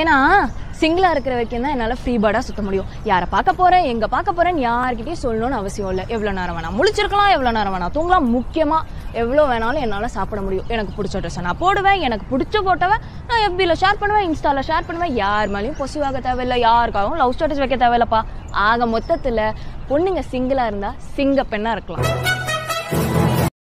ஏன்னா சிங்கிளாக இருக்கிற வரைக்கும் தான் என்னால் ஃப்ரீ பேர்டாக சுற்ற முடியும். யாரை பார்க்க போகிறேன் எங்கே பார்க்க போகிறேன்னு யார்கிட்டையும் சொல்லணும்னு அவசியம் இல்லை. எவ்வளோ நேரம் வேணாம் முழிச்சிருக்கலாம் எவ்வளோ நேரம் வேணாம் தூங்கலாம். முக்கியமாக எவ்வளோ வேணாலும் என்னால் சாப்பிட முடியும். எனக்கு பிடிச்ச ட்ரெஸ்ஸை நான் போடுவேன் எனக்கு பிடிச்ச ஃபோட்டோவை நான் எஃபியில் ஷேர் பண்ணுவேன் இன்ஸ்டாவில் ஷேர் பண்ணுவேன். யார் மேலேயும் பொசிவாக தேவையில்லை யாருக்காகவும் லவ் ஸ்டேட்டஸ் வைக்க தேவையில்லப்பா. ஆக மொத்தத்தில் பொண்ணுங்க சிங்கிளாக இருந்தால் சிங்க பெண்ணாக இருக்கலாம்.